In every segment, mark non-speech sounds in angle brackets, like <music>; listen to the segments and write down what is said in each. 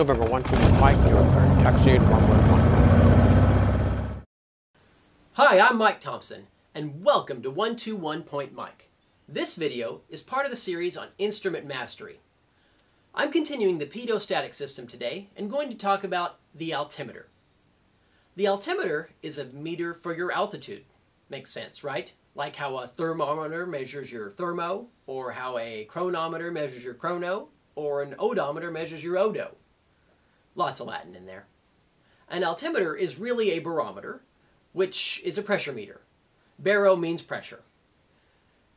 November 1 to Mike, your current taxi 111. Hi, I'm Mike Thompson, and welcome to 121 Point Mike. This video is part of the series on instrument mastery. I'm continuing the pitot-static system today and going to talk about the altimeter. The altimeter is a meter for your altitude. Makes sense, right? Like how a thermometer measures your thermo, or how a chronometer measures your chrono, or an odometer measures your odo. Lots of Latin in there. An altimeter is really a barometer, which is a pressure meter. Baro means pressure.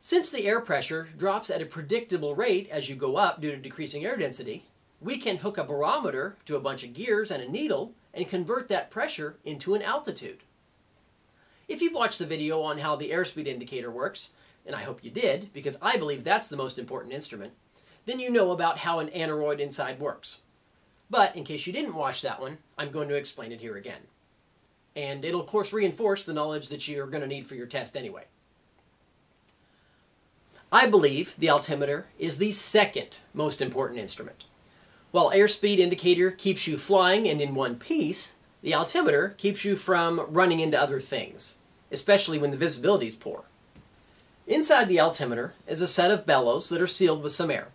Since the air pressure drops at a predictable rate as you go up due to decreasing air density, we can hook a barometer to a bunch of gears and a needle and convert that pressure into an altitude. If you've watched the video on how the airspeed indicator works, and I hope you did, because I believe that's the most important instrument, then you know about how an aneroid inside works. But in case you didn't watch that one, I'm going to explain it here again. And it'll of course reinforce the knowledge that you're going to need for your test anyway. I believe the altimeter is the second most important instrument. While airspeed indicator keeps you flying and in one piece, the altimeter keeps you from running into other things, especially when the visibility is poor. Inside the altimeter is a set of bellows that are sealed with some air.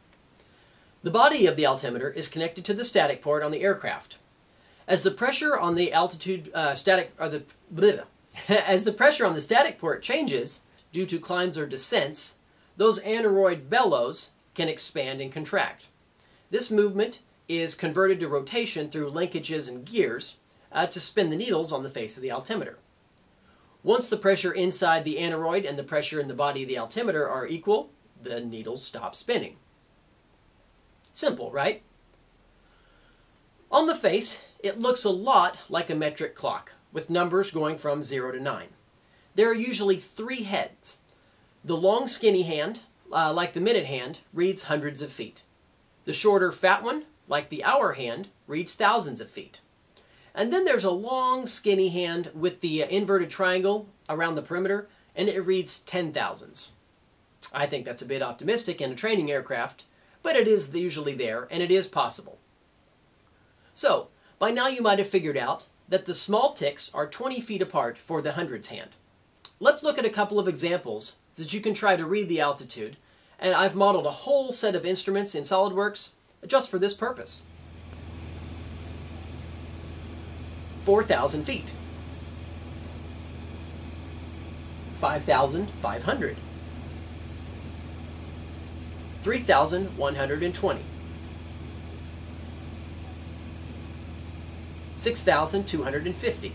The body of the altimeter is connected to the static port on the aircraft. As the pressure on the altitude uh, static or the bleh, <laughs> as the pressure on the static port changes due to climbs or descents, those aneroid bellows can expand and contract. This movement is converted to rotation through linkages and gears uh, to spin the needles on the face of the altimeter. Once the pressure inside the aneroid and the pressure in the body of the altimeter are equal, the needles stop spinning. Simple, right? On the face, it looks a lot like a metric clock, with numbers going from 0 to 9. There are usually three heads. The long skinny hand, uh, like the minute hand, reads hundreds of feet. The shorter fat one, like the hour hand, reads thousands of feet. And then there's a long skinny hand with the uh, inverted triangle around the perimeter, and it reads ten thousands. I think that's a bit optimistic in a training aircraft, but it is usually there, and it is possible. So, by now you might have figured out that the small ticks are 20 feet apart for the hundreds hand. Let's look at a couple of examples so that you can try to read the altitude, and I've modeled a whole set of instruments in SOLIDWORKS just for this purpose. 4,000 feet. 5,500. 3,120. 6,250.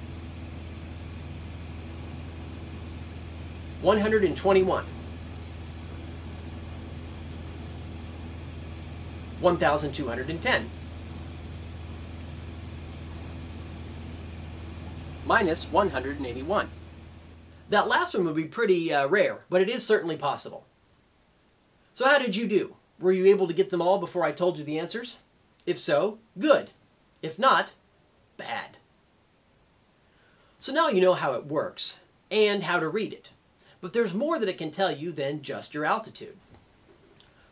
121. 1,210. Minus 181. That last one would be pretty uh, rare, but it is certainly possible. So how did you do? Were you able to get them all before I told you the answers? If so, good. If not, bad. So now you know how it works, and how to read it. But there's more that it can tell you than just your altitude.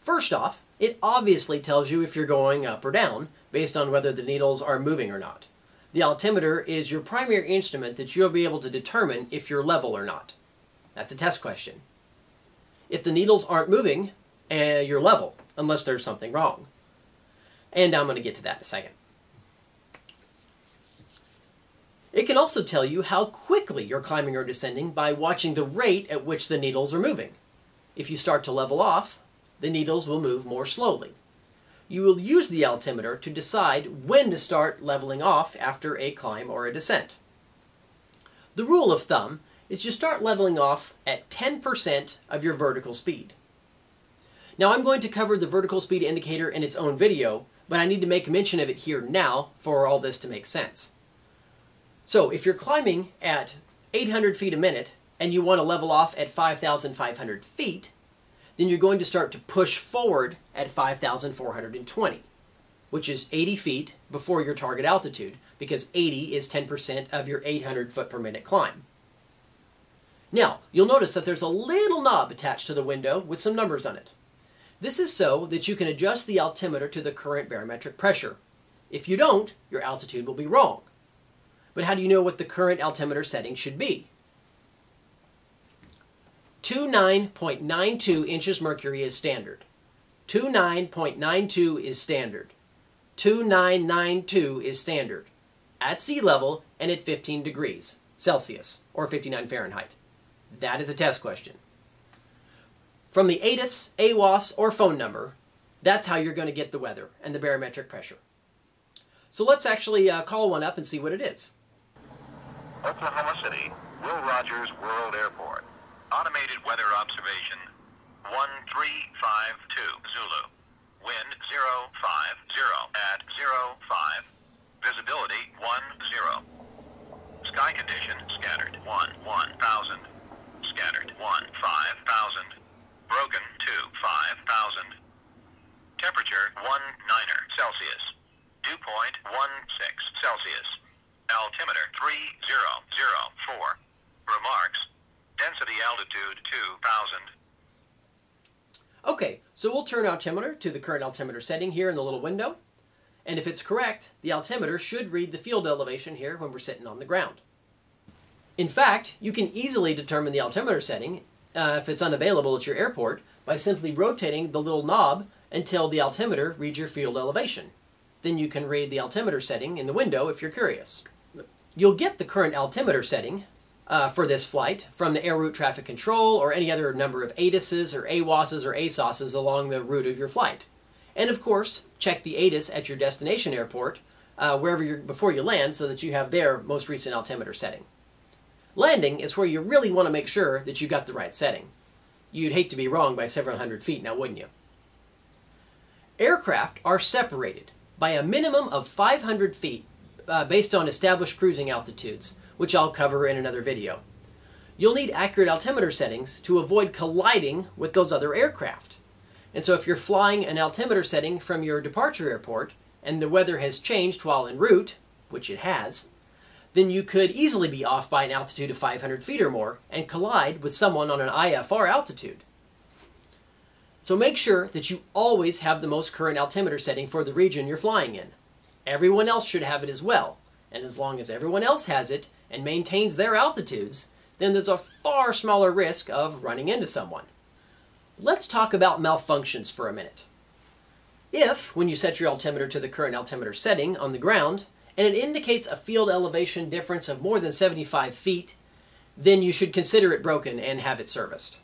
First off, it obviously tells you if you're going up or down, based on whether the needles are moving or not. The altimeter is your primary instrument that you'll be able to determine if you're level or not. That's a test question. If the needles aren't moving, uh, you're level, unless there's something wrong. And I'm going to get to that in a second. It can also tell you how quickly you're climbing or descending by watching the rate at which the needles are moving. If you start to level off, the needles will move more slowly. You will use the altimeter to decide when to start leveling off after a climb or a descent. The rule of thumb is to start leveling off at 10% of your vertical speed. Now I'm going to cover the vertical speed indicator in its own video, but I need to make mention of it here now for all this to make sense. So if you're climbing at 800 feet a minute and you want to level off at 5,500 feet, then you're going to start to push forward at 5,420, which is 80 feet before your target altitude, because 80 is 10% of your 800 foot per minute climb. Now, you'll notice that there's a little knob attached to the window with some numbers on it. This is so that you can adjust the altimeter to the current barometric pressure. If you don't, your altitude will be wrong. But how do you know what the current altimeter setting should be? 29.92 inches mercury is standard. 29.92 is standard. 2992 is standard. At sea level and at 15 degrees Celsius or 59 Fahrenheit. That is a test question. From the ATIS, AWOS, or phone number, that's how you're going to get the weather and the barometric pressure. So let's actually uh, call one up and see what it is. Oklahoma City, Will Rogers World Airport. Automated weather observation 1352 Zulu. Wind 050 at 05. Visibility 10. Sky condition scattered 1 1000. Scattered 1 5000. Broken 2 5000. Temperature 1 niner Celsius. Dew point 16 Celsius. Altimeter 3004. Remarks. Density altitude 2000. Okay, so we'll turn altimeter to the current altimeter setting here in the little window. And if it's correct, the altimeter should read the field elevation here when we're sitting on the ground. In fact, you can easily determine the altimeter setting, uh, if it's unavailable at your airport, by simply rotating the little knob until the altimeter reads your field elevation. Then you can read the altimeter setting in the window if you're curious. You'll get the current altimeter setting uh, for this flight from the Air Route Traffic Control or any other number of ATISs or AWOSs or ASOSs along the route of your flight. And of course, check the ATIS at your destination airport uh, wherever you're before you land so that you have their most recent altimeter setting. Landing is where you really want to make sure that you got the right setting. You'd hate to be wrong by several hundred feet now, wouldn't you? Aircraft are separated by a minimum of 500 feet uh, based on established cruising altitudes, which I'll cover in another video. You'll need accurate altimeter settings to avoid colliding with those other aircraft. And so if you're flying an altimeter setting from your departure airport and the weather has changed while en route, which it has, then you could easily be off by an altitude of 500 feet or more and collide with someone on an IFR altitude. So make sure that you always have the most current altimeter setting for the region you're flying in. Everyone else should have it as well, and as long as everyone else has it and maintains their altitudes, then there's a far smaller risk of running into someone. Let's talk about malfunctions for a minute. If, when you set your altimeter to the current altimeter setting on the ground, and it indicates a field elevation difference of more than 75 feet, then you should consider it broken and have it serviced.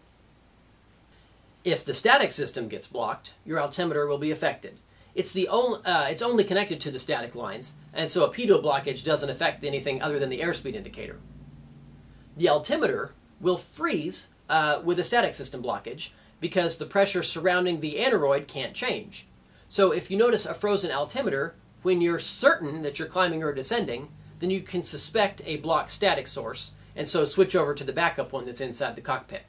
If the static system gets blocked, your altimeter will be affected. It's, the only, uh, it's only connected to the static lines, and so a pitot blockage doesn't affect anything other than the airspeed indicator. The altimeter will freeze uh, with a static system blockage because the pressure surrounding the aneroid can't change. So if you notice a frozen altimeter, when you're certain that you're climbing or descending, then you can suspect a blocked static source, and so switch over to the backup one that's inside the cockpit.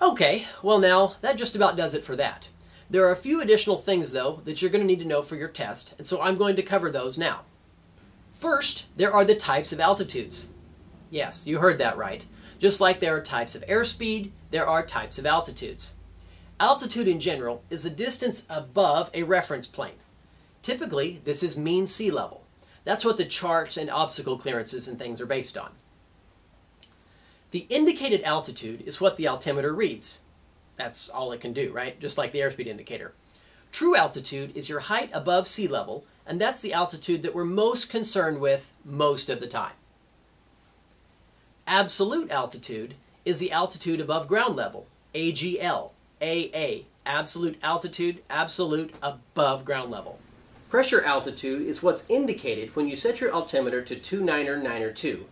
Okay, well now, that just about does it for that. There are a few additional things, though, that you're going to need to know for your test, and so I'm going to cover those now. First, there are the types of altitudes. Yes, you heard that right. Just like there are types of airspeed, there are types of altitudes. Altitude in general is the distance above a reference plane. Typically, this is mean sea level. That's what the charts and obstacle clearances and things are based on. The indicated altitude is what the altimeter reads. That's all it can do, right? Just like the airspeed indicator. True altitude is your height above sea level, and that's the altitude that we're most concerned with most of the time. Absolute altitude is the altitude above ground level, AGL, AA, absolute altitude, absolute above ground level. Pressure altitude is what's indicated when you set your altimeter to 29992.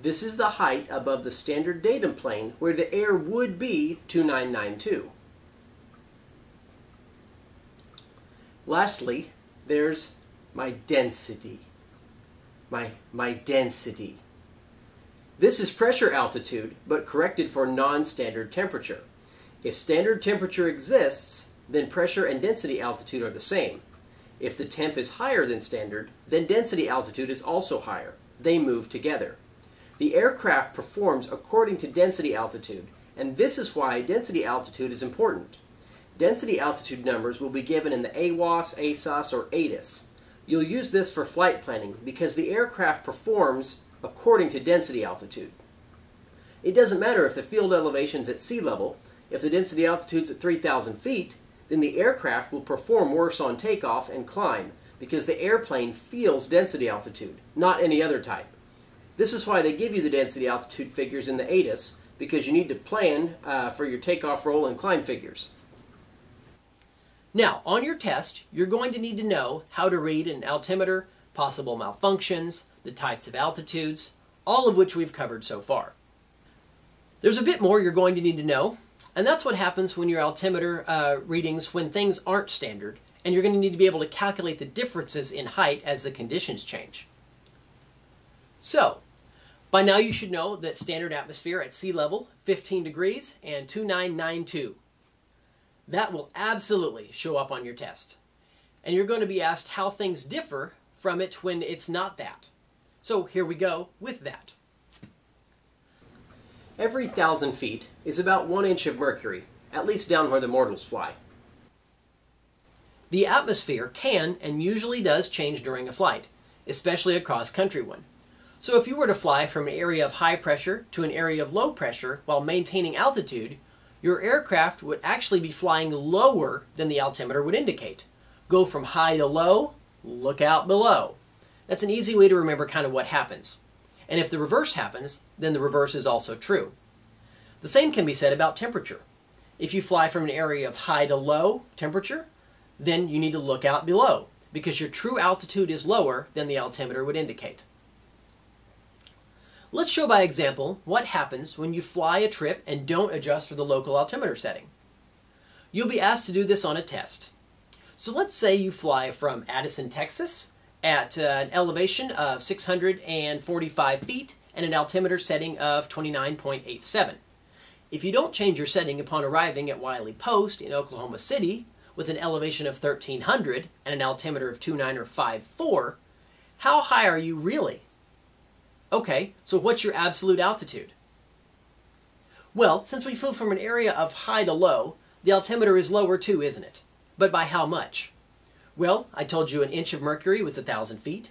This is the height above the standard datum plane where the air would be 2992. Lastly, there's my density. My, my density. This is pressure altitude, but corrected for non-standard temperature. If standard temperature exists, then pressure and density altitude are the same. If the temp is higher than standard, then density altitude is also higher. They move together. The aircraft performs according to density altitude, and this is why density altitude is important. density altitude numbers will be given in the AWOS, ASOS, or ATIS. You'll use this for flight planning because the aircraft performs according to density altitude. It doesn't matter if the field elevation is at sea level, if the density altitude is at 3,000 feet, then the aircraft will perform worse on takeoff and climb because the airplane feels density altitude, not any other type. This is why they give you the density altitude figures in the ATIS, because you need to plan uh, for your takeoff, roll, and climb figures. Now, on your test, you're going to need to know how to read an altimeter, possible malfunctions, the types of altitudes, all of which we've covered so far. There's a bit more you're going to need to know, and that's what happens when your altimeter uh, readings, when things aren't standard, and you're going to need to be able to calculate the differences in height as the conditions change. So, by now you should know that standard atmosphere at sea level, 15 degrees and 2992. That will absolutely show up on your test. And you're going to be asked how things differ from it when it's not that. So here we go with that. Every thousand feet is about one inch of mercury, at least down where the mortals fly. The atmosphere can and usually does change during a flight, especially a cross country one. So if you were to fly from an area of high pressure to an area of low pressure while maintaining altitude, your aircraft would actually be flying lower than the altimeter would indicate. Go from high to low, look out below. That's an easy way to remember kind of what happens. And if the reverse happens, then the reverse is also true. The same can be said about temperature. If you fly from an area of high to low temperature, then you need to look out below because your true altitude is lower than the altimeter would indicate. Let's show by example what happens when you fly a trip and don't adjust for the local altimeter setting. You'll be asked to do this on a test. So let's say you fly from Addison, Texas at uh, an elevation of 645 feet and an altimeter setting of 29.87. If you don't change your setting upon arriving at Wiley Post in Oklahoma City with an elevation of 1300 and an altimeter of 2954, how high are you really? Okay, so what's your absolute altitude? Well, since we flew from an area of high to low, the altimeter is lower too, isn't it? But by how much? Well, I told you an inch of mercury was 1,000 feet.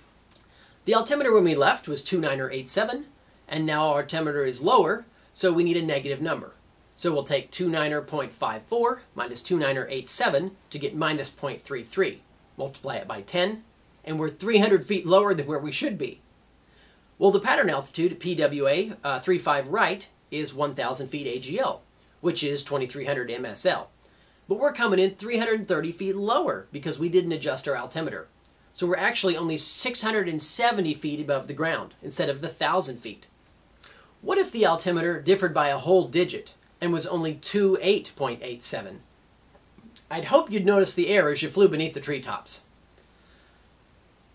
The altimeter when we left was 2987, and now our altimeter is lower, so we need a negative number. So we'll take 29er.54 minus 29er87 to get minus 0.33. Multiply it by 10, and we're 300 feet lower than where we should be. Well, the pattern altitude PWA uh, 35 right is 1,000 feet AGL, which is 2,300 MSL. But we're coming in 330 feet lower because we didn't adjust our altimeter. So we're actually only 670 feet above the ground instead of the 1,000 feet. What if the altimeter differed by a whole digit and was only 28.87? I'd hope you'd notice the error as you flew beneath the treetops.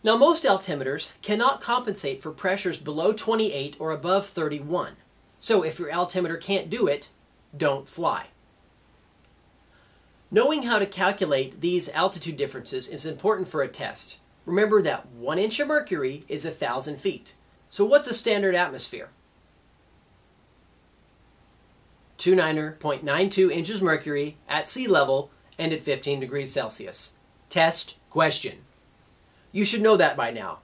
Now most altimeters cannot compensate for pressures below 28 or above 31. So if your altimeter can't do it, don't fly. Knowing how to calculate these altitude differences is important for a test. Remember that 1 inch of mercury is a 1,000 feet. So what's a standard atmosphere? 29.92 inches mercury at sea level and at 15 degrees Celsius. Test question. You should know that by now.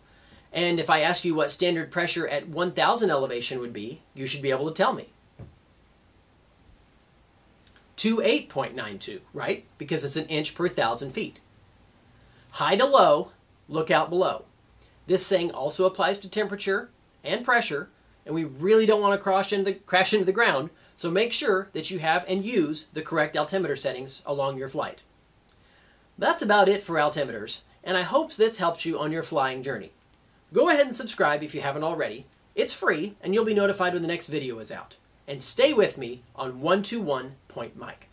And if I ask you what standard pressure at 1000 elevation would be, you should be able to tell me. 28.92, right? Because it's an inch per thousand feet. High to low, look out below. This saying also applies to temperature and pressure, and we really don't want to crash into the, crash into the ground, so make sure that you have and use the correct altimeter settings along your flight. That's about it for altimeters, and I hope this helps you on your flying journey. Go ahead and subscribe if you haven't already. It's free, and you'll be notified when the next video is out and stay with me on 121 Point Mike.